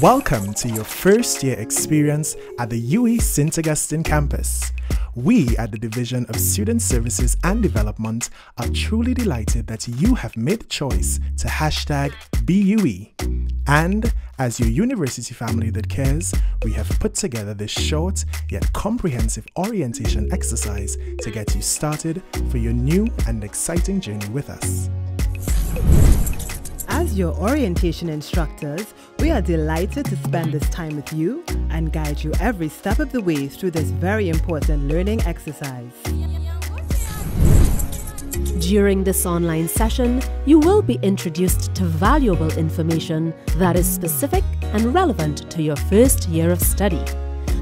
Welcome to your first year experience at the UWI St. Augustine campus. We at the Division of Student Services and Development are truly delighted that you have made the choice to hashtag BUE. And as your university family that cares, we have put together this short yet comprehensive orientation exercise to get you started for your new and exciting journey with us. As your orientation instructors, we are delighted to spend this time with you and guide you every step of the way through this very important learning exercise. During this online session, you will be introduced to valuable information that is specific and relevant to your first year of study.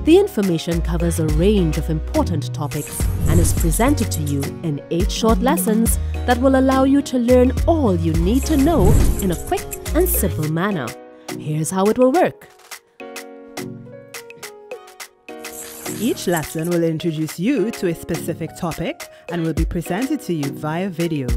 The information covers a range of important topics and is presented to you in eight short lessons that will allow you to learn all you need to know in a quick and simple manner. Here's how it will work. Each lesson will introduce you to a specific topic and will be presented to you via video.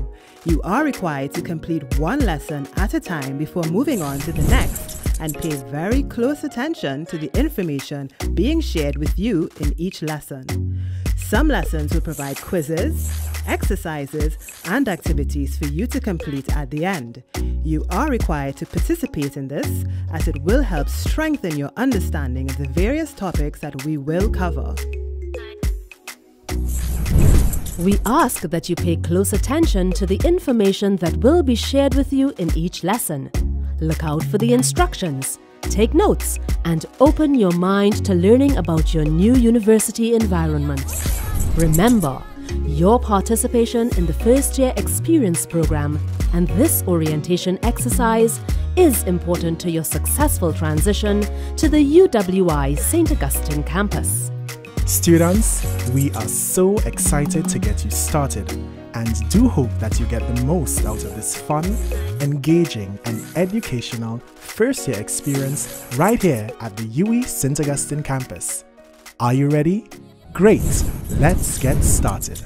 You are required to complete one lesson at a time before moving on to the next and pay very close attention to the information being shared with you in each lesson. Some lessons will provide quizzes, exercises, and activities for you to complete at the end. You are required to participate in this as it will help strengthen your understanding of the various topics that we will cover. We ask that you pay close attention to the information that will be shared with you in each lesson. Look out for the instructions, take notes, and open your mind to learning about your new university environment. Remember, your participation in the first year experience program and this orientation exercise is important to your successful transition to the UWI St. Augustine campus. Students, we are so excited to get you started and do hope that you get the most out of this fun, engaging, and educational first year experience right here at the UWI St. Augustine campus. Are you ready? Great, let's get started.